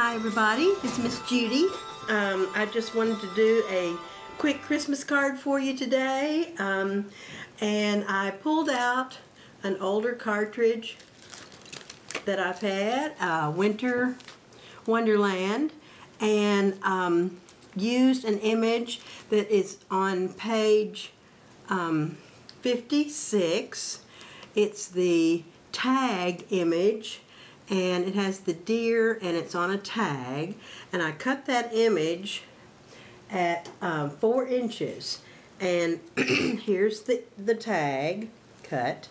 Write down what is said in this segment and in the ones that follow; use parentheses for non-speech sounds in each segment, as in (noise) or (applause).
Hi everybody, it's Miss Judy. Um, I just wanted to do a quick Christmas card for you today. Um, and I pulled out an older cartridge that I've had, uh, Winter Wonderland, and um, used an image that is on page um, 56. It's the tag image and it has the deer and it's on a tag. And I cut that image at um, four inches. And (clears throat) here's the, the tag cut.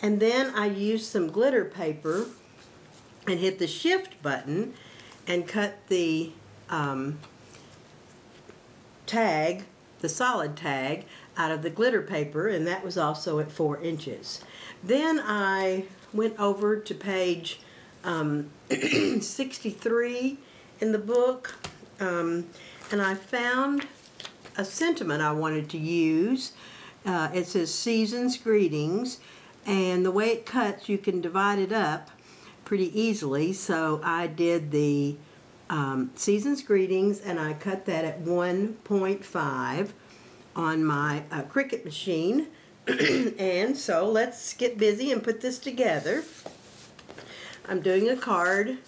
And then I used some glitter paper and hit the shift button and cut the um, tag the solid tag out of the glitter paper and that was also at four inches. Then I went over to page um, (clears throat) 63 in the book, um, and I found a sentiment I wanted to use. Uh, it says Season's Greetings, and the way it cuts, you can divide it up pretty easily. So I did the um, Season's Greetings, and I cut that at 1.5 on my uh, Cricut machine. (clears throat) and so let's get busy and put this together. I'm doing a card,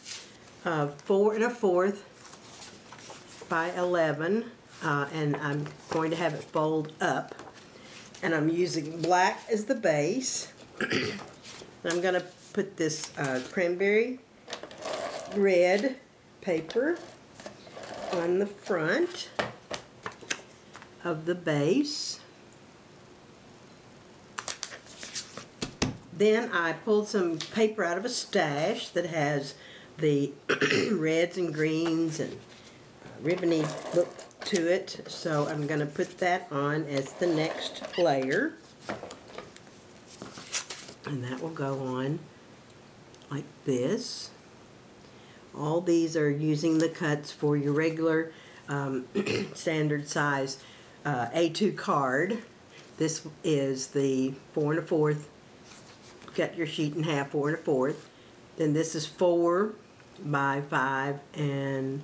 uh, four and a fourth by 11, uh, and I'm going to have it fold up. And I'm using black as the base. (clears throat) I'm going to put this uh, cranberry red paper on the front of the base. Then I pulled some paper out of a stash that has the (clears throat) reds and greens and ribbony look to it. So I'm going to put that on as the next layer. And that will go on like this. All these are using the cuts for your regular um, (clears throat) standard size uh, A2 card. This is the four and a fourth cut your sheet in half, four and a fourth. Then this is four by five and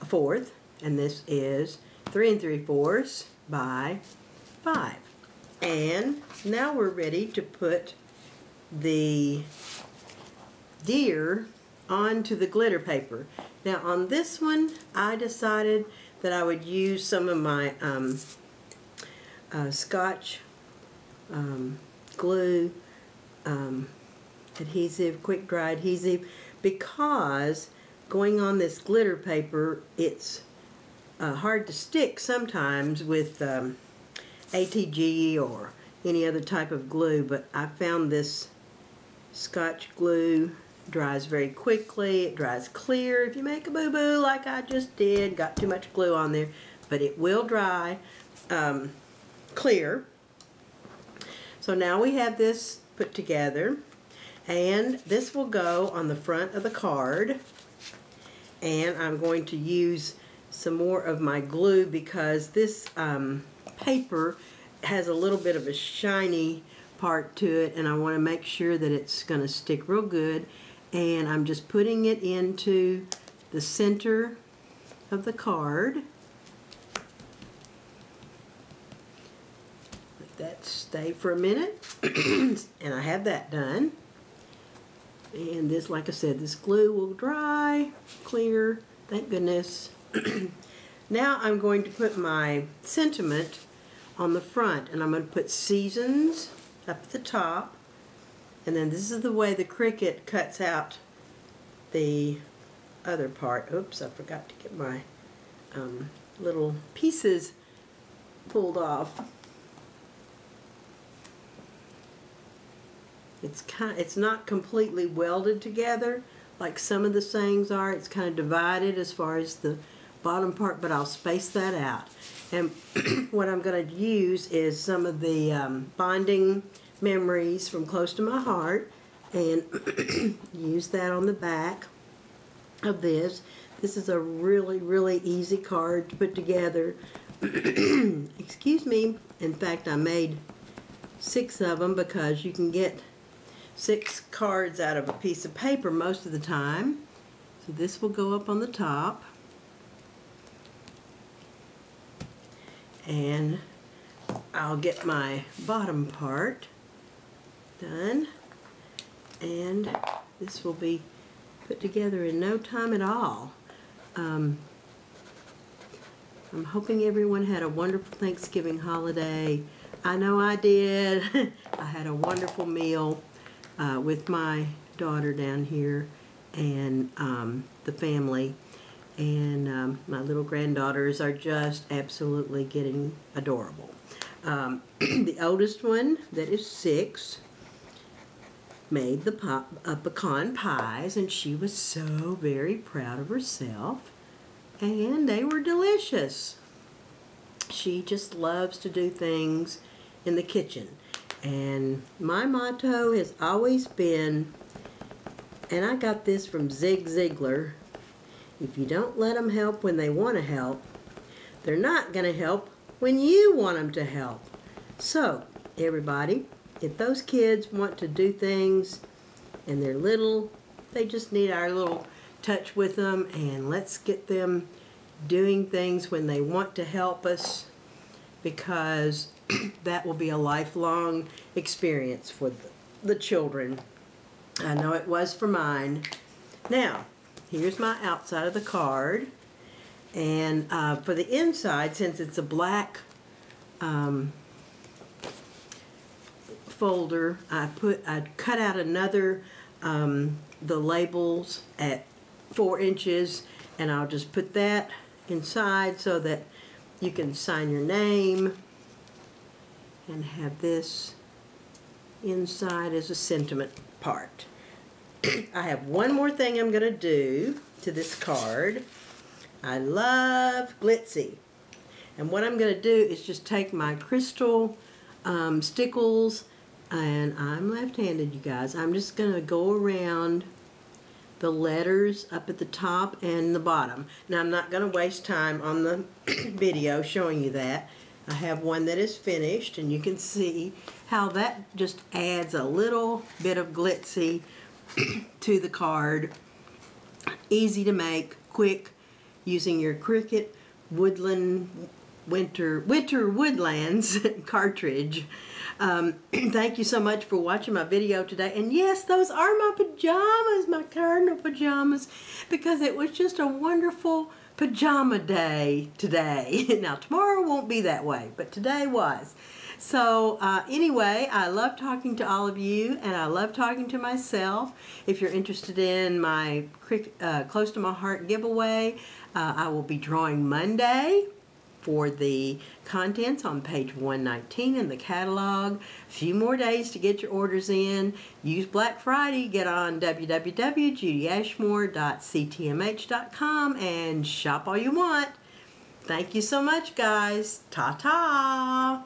a fourth. And this is three and three fourths by five. And now we're ready to put the deer onto the glitter paper. Now on this one, I decided that I would use some of my um, uh, Scotch um, glue um, adhesive, quick dry adhesive, because going on this glitter paper, it's uh, hard to stick sometimes with um, ATG or any other type of glue, but I found this Scotch glue dries very quickly. It dries clear if you make a boo-boo like I just did. Got too much glue on there, but it will dry um, clear. So now we have this put together. And this will go on the front of the card. And I'm going to use some more of my glue because this um, paper has a little bit of a shiny part to it and I want to make sure that it's going to stick real good and I'm just putting it into the center of the card that stay for a minute. (clears throat) And I have that done. And this like I said this glue will dry clear thank goodness. (clears throat) Now I'm going to put my sentiment on the front and I'm going to put seasons up at the top. And then this is the way the Cricut cuts out the other part. Oops I forgot to get my um, little pieces pulled off It's kind it's not completely welded together like some of the sayings are. It's kind of divided as far as the bottom part, but I'll space that out. And (clears throat) what I'm going to use is some of the um, bonding memories from Close to My Heart and (clears throat) use that on the back of this. This is a really, really easy card to put together. (clears throat) Excuse me. In fact, I made six of them because you can get six cards out of a piece of paper most of the time. So this will go up on the top. And I'll get my bottom part done. And this will be put together in no time at all. Um, I'm hoping everyone had a wonderful Thanksgiving holiday. I know I did. (laughs) I had a wonderful meal uh, with my daughter down here and um, the family. And um, my little granddaughters are just absolutely getting adorable. Um, (clears throat) the oldest one, that is six, made the pop, uh, pecan pies, and she was so very proud of herself. And they were delicious. She just loves to do things in the kitchen. And my motto has always been, and I got this from Zig Ziglar, if you don't let them help when they want to help, they're not going to help when you want them to help. So, everybody, if those kids want to do things and they're little, they just need our little touch with them and let's get them doing things when they want to help us because (clears throat) that will be a lifelong experience for the children. I know it was for mine. Now, here's my outside of the card. And uh, for the inside, since it's a black um, folder, I put I cut out another um, the labels at four inches, and I'll just put that inside so that you can sign your name and have this inside as a sentiment part. I have one more thing I'm going to do to this card. I love glitzy. And what I'm going to do is just take my crystal um, stickles and I'm left-handed you guys. I'm just going to go around the letters up at the top and the bottom. Now I'm not going to waste time on the (clears throat) video showing you that. I have one that is finished and you can see how that just adds a little bit of glitzy (coughs) to the card. Easy to make, quick, using your Cricut Woodland Winter Winter Woodlands (laughs) cartridge. Um, (clears throat) thank you so much for watching my video today. And yes, those are my pajamas, my cardinal pajamas, because it was just a wonderful pajama day today. (laughs) now, tomorrow won't be that way, but today was. So uh, anyway, I love talking to all of you, and I love talking to myself. If you're interested in my uh, Close to My Heart giveaway, uh, I will be drawing Monday for the contents on page 119 in the catalog. A few more days to get your orders in. Use Black Friday. Get on www.judyashmore.ctmh.com and shop all you want. Thank you so much, guys. Ta-ta!